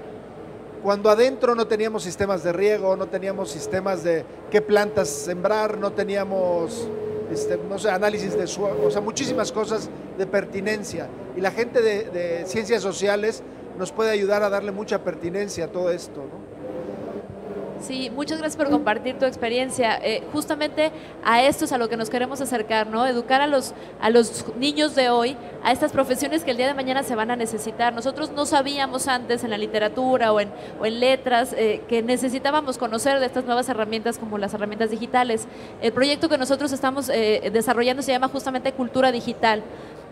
cuando adentro no teníamos sistemas de riego, no teníamos sistemas de qué plantas sembrar, no teníamos este, no sé, análisis de suelo, o sea, muchísimas cosas de pertinencia. Y la gente de, de ciencias sociales nos puede ayudar a darle mucha pertinencia a todo esto. ¿no? Sí, muchas gracias por compartir tu experiencia. Eh, justamente a esto es a lo que nos queremos acercar, ¿no? Educar a los, a los niños de hoy a estas profesiones que el día de mañana se van a necesitar. Nosotros no sabíamos antes en la literatura o en, o en letras eh, que necesitábamos conocer de estas nuevas herramientas como las herramientas digitales. El proyecto que nosotros estamos eh, desarrollando se llama justamente Cultura Digital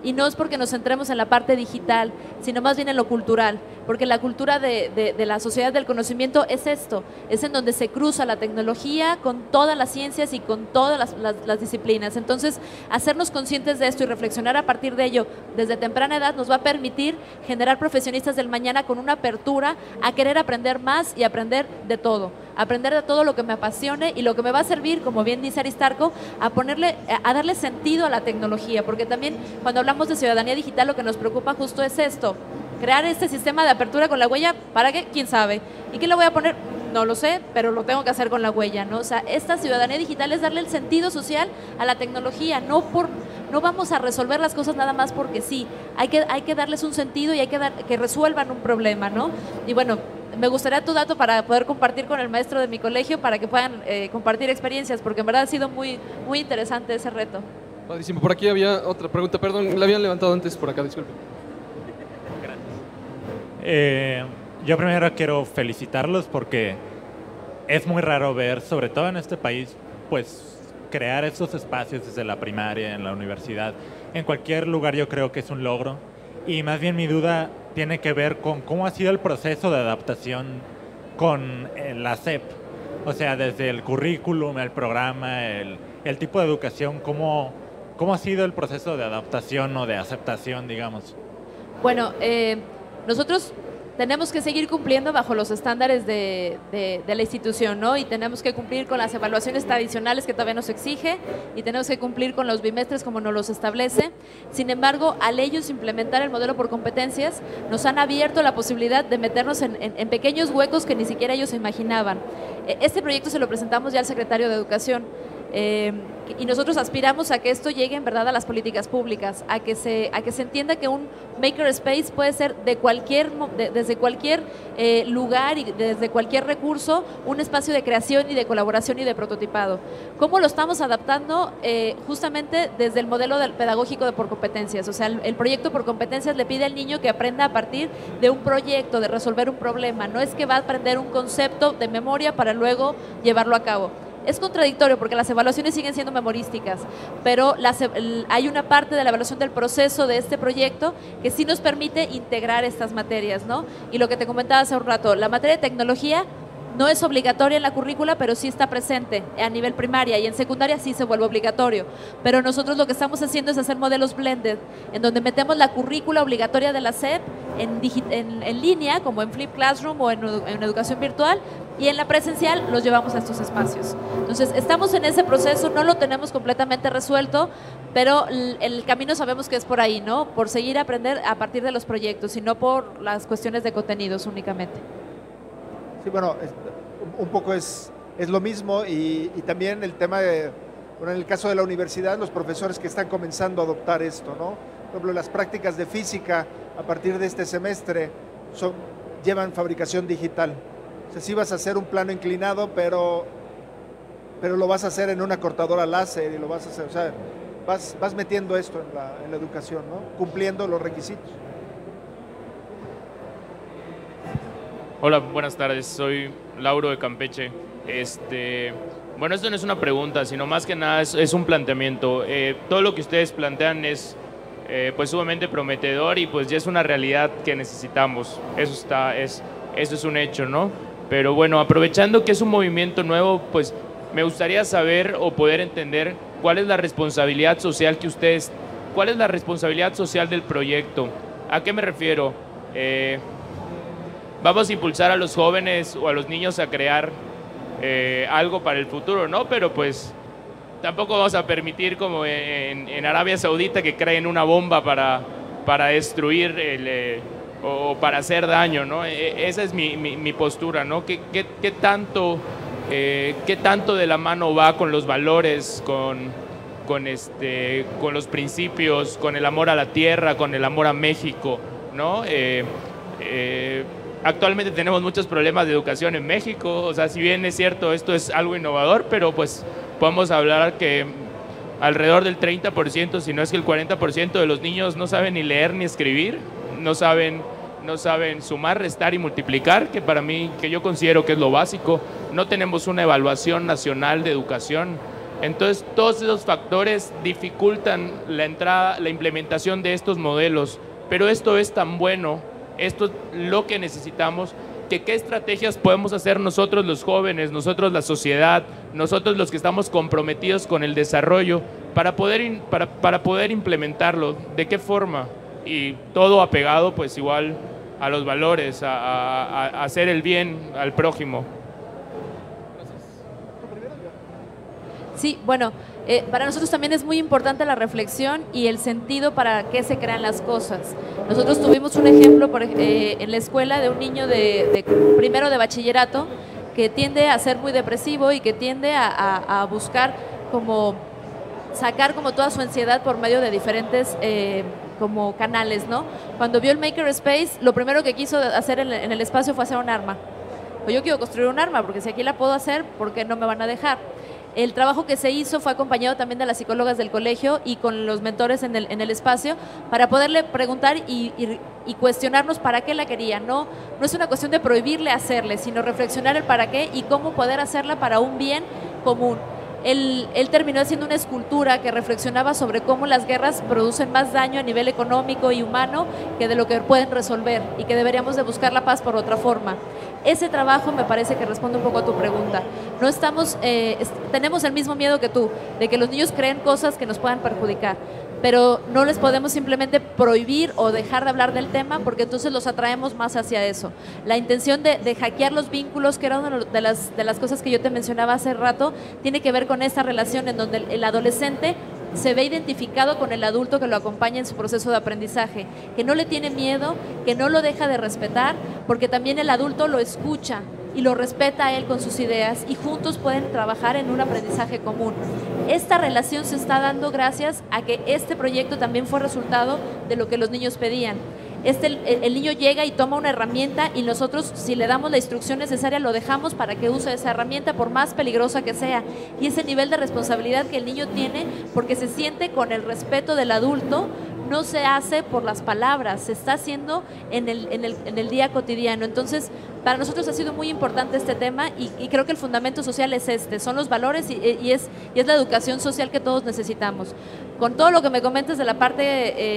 y no es porque nos centremos en la parte digital, sino más bien en lo cultural, porque la cultura de, la sociedad del conocimiento es esto, es en donde se cruza la tecnología con todas las ciencias y con todas las, disciplinas. Entonces, hacernos conscientes de esto y reflexionar a partir de ello desde temprana edad nos va a permitir generar profesionistas del mañana con una apertura a querer aprender más y aprender de todo aprender de todo lo que me apasione y lo que me va a servir, como bien dice Aristarco, a ponerle, a darle sentido a la tecnología, porque también cuando hablamos de ciudadanía digital lo que nos preocupa justo es esto, crear este sistema de apertura con la huella, ¿para qué? ¿Quién sabe? ¿Y qué le voy a poner? No lo sé, pero lo tengo que hacer con la huella, ¿no? O sea, esta ciudadanía digital es darle el sentido social a la tecnología, no por no vamos a resolver las cosas nada más porque sí, hay que, hay que darles un sentido y hay que dar, que resuelvan un problema, ¿no? Y bueno, me gustaría tu dato para poder compartir con el maestro de mi colegio para que puedan eh, compartir experiencias, porque en verdad ha sido muy, muy interesante ese reto. Padrísimo. Por aquí había otra pregunta, perdón, la habían levantado antes por acá, disculpe. Eh, yo primero quiero felicitarlos porque es muy raro ver, sobre todo en este país, pues crear estos espacios desde la primaria, en la universidad, en cualquier lugar yo creo que es un logro. Y más bien mi duda tiene que ver con cómo ha sido el proceso de adaptación con eh, la SEP. O sea, desde el currículum, el programa, el, el tipo de educación, ¿cómo, ¿cómo ha sido el proceso de adaptación o de aceptación, digamos? Bueno, eh, nosotros tenemos que seguir cumpliendo bajo los estándares de, la institución, ¿no? Y tenemos que cumplir con las evaluaciones tradicionales que todavía nos exige y tenemos que cumplir con los bimestres como nos los establece. Sin embargo, al ellos implementar el modelo por competencias, nos han abierto la posibilidad de meternos en, en, pequeños huecos que ni siquiera ellos imaginaban. E, este proyecto se lo presentamos ya al secretario de Educación. Eh, y nosotros aspiramos a que esto llegue en verdad a las políticas públicas, a que se, a que se entienda que un maker space puede ser de cualquier, desde cualquier eh, lugar y desde cualquier recurso un espacio de creación y de colaboración y de prototipado. ¿Cómo lo estamos adaptando? Eh, justamente desde el modelo del pedagógico de por competencias. O sea, el, proyecto por competencias le pide al niño que aprenda a partir de un proyecto, de resolver un problema. No es que va a aprender un concepto de memoria para luego llevarlo a cabo es contradictorio porque las evaluaciones siguen siendo memorísticas, pero hay una parte de la evaluación del proceso de este proyecto que sí nos permite integrar estas materias, ¿no? Y lo que te comentaba hace un rato, la materia de tecnología no es obligatoria en la currícula, pero sí está presente a nivel primaria y en secundaria sí se vuelve obligatorio. Pero nosotros lo que estamos haciendo es hacer modelos blended, en donde metemos la currícula obligatoria de la SEP en, línea, como en Flip Classroom o en, en educación virtual, y en la presencial los llevamos a estos espacios. Entonces, estamos en ese proceso, no lo tenemos completamente resuelto, pero el, camino sabemos que es por ahí, ¿no? Por seguir a aprender a partir de los proyectos y no por las cuestiones de contenidos únicamente. Sí, bueno, un poco es, es lo mismo y, también el tema de, bueno, en el caso de la universidad, los profesores que están comenzando a adoptar esto, ¿no? Por ejemplo, las prácticas de física a partir de este semestre son, llevan fabricación digital. O sea, sí vas a hacer un plano inclinado, pero, pero lo vas a hacer en una cortadora láser y lo vas a hacer, o sea, vas, vas metiendo esto en la, en la educación, ¿no? Cumpliendo los requisitos. Hola, buenas tardes. Soy Lauro de Campeche. Este, bueno, esto no es una pregunta, sino más que nada es, un planteamiento. Eh, todo lo que ustedes plantean es eh, pues sumamente prometedor y pues ya es una realidad que necesitamos. Eso está, es, eso es un hecho, ¿no? Pero bueno, aprovechando que es un movimiento nuevo, pues me gustaría saber o poder entender cuál es la responsabilidad social que ustedes, cuál es la responsabilidad social del proyecto. ¿A qué me refiero? Eh, vamos a impulsar a los jóvenes o a los niños a crear eh, algo para el futuro, ¿no? Pero pues tampoco vamos a permitir como en, Arabia Saudita que creen una bomba para, para destruir el, eh, o para hacer daño, ¿no? E, esa es mi, mi, postura, ¿no? ¿Qué, qué, tanto, eh, ¿Qué tanto de la mano va con los valores, con, con, este, con los principios, con el amor a la tierra, con el amor a México, ¿no? Actualmente tenemos muchos problemas de educación en México, o sea, si bien es cierto, esto es algo innovador, pero pues podemos hablar que alrededor del 30%, si no es que el 40% de los niños no saben ni leer ni escribir, no saben, no saben sumar, restar y multiplicar, que para mí, que yo considero que es lo básico, no tenemos una evaluación nacional de educación. Entonces, todos esos factores dificultan la entrada, la implementación de estos modelos, pero esto es tan bueno esto es lo que necesitamos, que qué estrategias podemos hacer nosotros los jóvenes, nosotros la sociedad, nosotros los que estamos comprometidos con el desarrollo para poder, para, para poder implementarlo, de qué forma y todo apegado pues igual a los valores, a, a hacer el bien al prójimo. Sí, bueno, eh, para nosotros también es muy importante la reflexión y el sentido para qué se crean las cosas. Nosotros tuvimos un ejemplo eh, en la escuela de un niño de, primero de bachillerato que tiende a ser muy depresivo y que tiende a, buscar como sacar como toda su ansiedad por medio de diferentes eh, como canales, ¿no? Cuando vio el Maker Space, lo primero que quiso hacer en, el espacio fue hacer un arma. Pues yo quiero construir un arma, porque si aquí la puedo hacer, ¿por qué no me van a dejar? El trabajo que se hizo fue acompañado también de las psicólogas del colegio y con los mentores en el, espacio para poderle preguntar y, cuestionarnos para qué la quería. No, no es una cuestión de prohibirle hacerle, sino reflexionar el para qué y cómo poder hacerla para un bien común. Él, terminó haciendo una escultura que reflexionaba sobre cómo las guerras producen más daño a nivel económico y humano que de lo que pueden resolver y que deberíamos de buscar la paz por otra forma. Ese trabajo me parece que responde un poco a tu pregunta. No estamos, eh, tenemos el mismo miedo que tú, de que los niños creen cosas que nos puedan perjudicar. pero no les podemos simplemente prohibir o dejar de hablar del tema porque entonces los atraemos más hacia eso. La intención de, de hackear los vínculos, que era una de las, de las cosas que yo te mencionaba hace rato, tiene que ver con esta relación en donde el, el adolescente se ve identificado con el adulto que lo acompaña en su proceso de aprendizaje, que no le tiene miedo, que no lo deja de respetar, porque también el adulto lo escucha y lo respeta a él con sus ideas y juntos pueden trabajar en un aprendizaje común. Esta relación se está dando gracias a que este proyecto también fue resultado de lo que los niños pedían. Este, el, niño llega y toma una herramienta y nosotros si le damos la instrucción necesaria lo dejamos para que use esa herramienta por más peligrosa que sea. Y ese nivel de responsabilidad que el niño tiene porque se siente con el respeto del adulto no se hace por las palabras, se está haciendo en el, en el, en el día cotidiano. Entonces, para nosotros ha sido muy importante este tema y, creo que el fundamento social es este, son los valores y, es, y es la educación social que todos necesitamos. Con todo lo que me comentas de la parte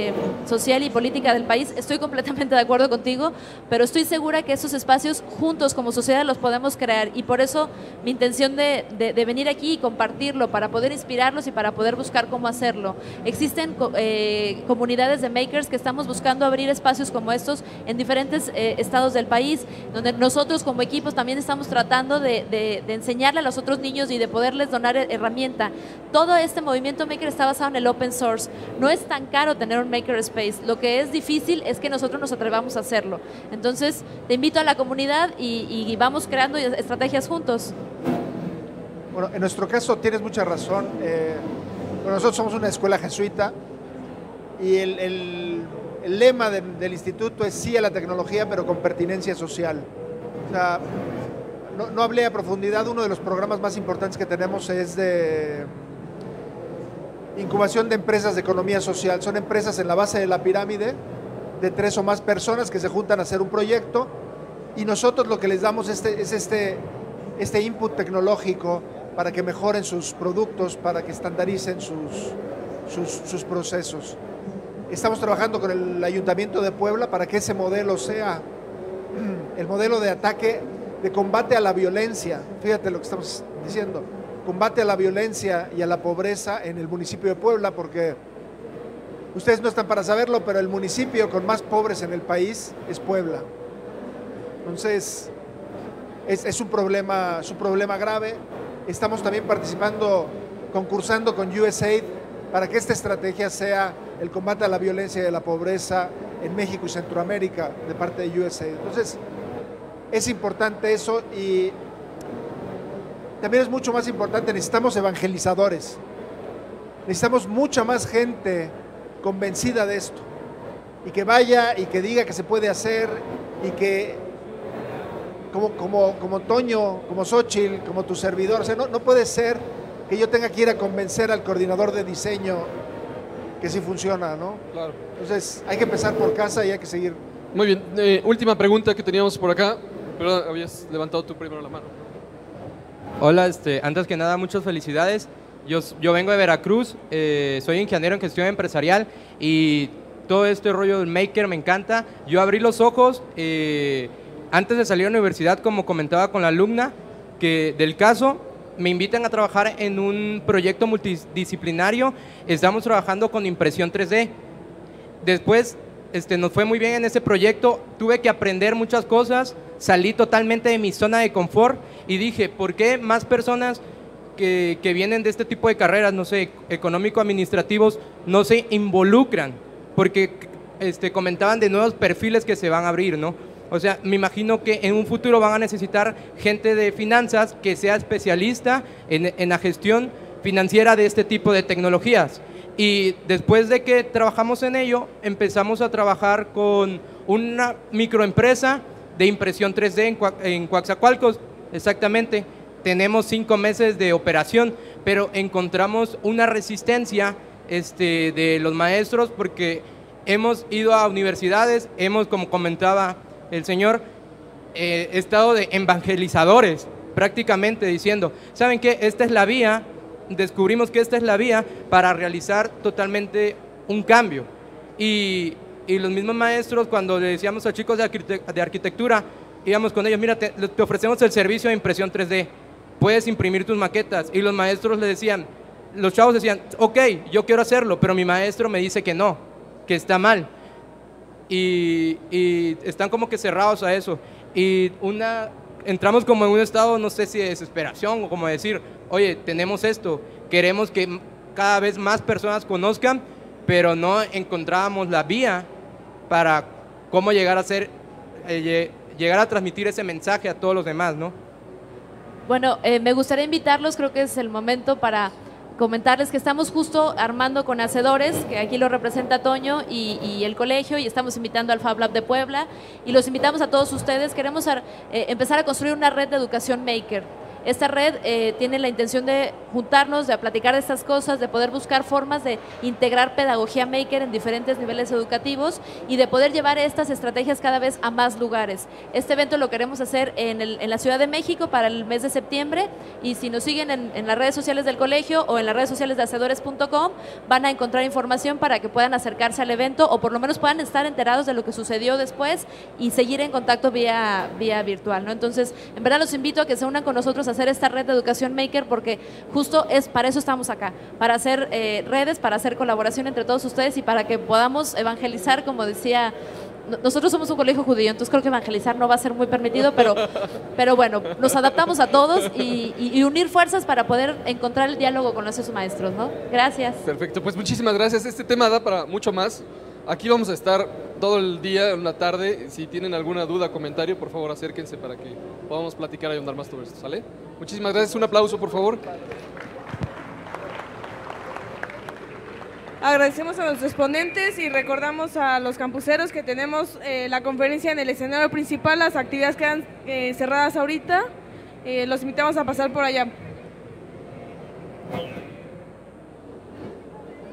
eh, social y política del país, estoy completamente de acuerdo contigo, pero estoy segura que esos espacios juntos como sociedad los podemos crear y por eso mi intención de, de, de venir aquí y compartirlo para poder inspirarlos y para poder buscar cómo hacerlo. Existen eh, comunidades de makers que estamos buscando abrir espacios como estos en diferentes eh, estados del país, donde nosotros como equipos también estamos tratando de, de, enseñarle a los otros niños y de poderles donar herramienta. Todo este movimiento maker está basado en el open source. No es tan caro tener un maker space. Lo que es difícil es que nosotros nos atrevamos a hacerlo. Entonces, te invito a la comunidad y, vamos creando estrategias juntos. Bueno, en nuestro caso tienes mucha razón. Eh, nosotros somos una escuela jesuita y el, lema de, del instituto es sí a la tecnología, pero con pertinencia social. O sea, no, hablé a profundidad, uno de los programas más importantes que tenemos es de incubación de empresas de economía social. Son empresas en la base de la pirámide de tres o más personas que se juntan a hacer un proyecto y nosotros lo que les damos este, es este, este input tecnológico para que mejoren sus productos, para que estandaricen sus procesos. Estamos trabajando con el Ayuntamiento de Puebla para que ese modelo sea el modelo de ataque, de combate a la violencia. Fíjate lo que estamos diciendo. Combate a la violencia y a la pobreza en el municipio de Puebla, porque ustedes no están para saberlo, pero el municipio con más pobres en el país es Puebla. Entonces, es, un, problema, es un problema grave. Estamos también participando, concursando con USAID para que esta estrategia sea el combate a la violencia y a la pobreza en México y Centroamérica de parte de USAID. Entonces, es importante eso y también es mucho más importante, necesitamos evangelizadores. Necesitamos mucha más gente convencida de esto y que vaya y que diga que se puede hacer y que como, como, como Toño, como Xochitl, como tu servidor, o sea, no, no puede ser que yo tenga que ir a convencer al coordinador de diseño que sí funciona, ¿no? Claro. Entonces hay que empezar por casa y hay que seguir. Muy bien, eh, última pregunta que teníamos por acá. Perdón, habías levantado tú primero la mano. Hola, este, antes que nada, muchas felicidades. Yo, yo vengo de Veracruz, eh, soy ingeniero en gestión empresarial y todo este rollo del maker me encanta. Yo abrí los ojos eh, antes de salir a la universidad, como comentaba con la alumna, que del caso me invitan a trabajar en un proyecto multidisciplinario. Estamos trabajando con impresión 3D. Después este, nos fue muy bien en ese proyecto, tuve que aprender muchas cosas, salí totalmente de mi zona de confort y dije, ¿por qué más personas que, que vienen de este tipo de carreras, no sé, económico-administrativos, no se involucran? Porque este, comentaban de nuevos perfiles que se van a abrir, ¿no? O sea, me imagino que en un futuro van a necesitar gente de finanzas que sea especialista en, en la gestión financiera de este tipo de tecnologías. Y después de que trabajamos en ello, empezamos a trabajar con una microempresa de impresión 3D en, en Coaxacualcos, exactamente. Tenemos cinco meses de operación, pero encontramos una resistencia este, de los maestros porque hemos ido a universidades, hemos, como comentaba el Señor, eh, estado de evangelizadores, prácticamente diciendo, ¿saben qué? Esta es la vía, descubrimos que esta es la vía para realizar totalmente un cambio. Y, y los mismos maestros, cuando le decíamos a chicos de, de arquitectura, íbamos con ellos, mira, te, te, ofrecemos el servicio de impresión 3D, puedes imprimir tus maquetas. Y los maestros le decían, los chavos decían, ok, yo quiero hacerlo, pero mi maestro me dice que no, que está mal. Y, y están como que cerrados a eso. Y una, entramos como en un estado, no sé si de desesperación o como decir, oye, tenemos esto, queremos que cada vez más personas conozcan, pero no encontrábamos la vía para cómo llegar a ser, eh, llegar a transmitir ese mensaje a todos los demás, ¿no? Bueno, eh, me gustaría invitarlos, creo que es el momento para comentarles que estamos justo armando con Hacedores, que aquí lo representa Toño y, el colegio, y estamos invitando al Fab Lab de Puebla, y los invitamos a todos ustedes. Queremos eh, empezar a construir una red de educación maker. Esta red eh, tiene la intención de juntarnos, de platicar de estas cosas, de poder buscar formas de integrar pedagogía maker en diferentes niveles educativos y de poder llevar estas estrategias cada vez a más lugares. Este evento lo queremos hacer en, el, la Ciudad de México para el mes de septiembre y si nos siguen en, las redes sociales del colegio o en las redes sociales de hacedores.com van a encontrar información para que puedan acercarse al evento o por lo menos puedan estar enterados de lo que sucedió después y seguir en contacto vía, vía virtual. Entonces, en verdad los invito a que se unan con nosotros hacer esta red de educación maker porque justo es para eso estamos acá, para hacer eh, redes, para hacer colaboración entre todos ustedes y para que podamos evangelizar, como decía nosotros somos un colegio judío, entonces creo que evangelizar no va a ser muy permitido, pero, pero bueno, nos adaptamos a todos y, y, unir fuerzas para poder encontrar el diálogo con nuestros maestros, ¿no? Gracias. Perfecto, pues muchísimas gracias. Este tema da para mucho más. Aquí vamos a estar todo el día, en la tarde. Si tienen alguna duda, comentario, por favor acérquense para que podamos platicar y andar más todo esto, ¿sale? Muchísimas gracias. Un aplauso, por favor. Agradecemos a los exponentes y recordamos a los campuseros que tenemos eh, la conferencia en el escenario principal. Las actividades quedan eh, cerradas ahorita. Eh, los invitamos a pasar por allá.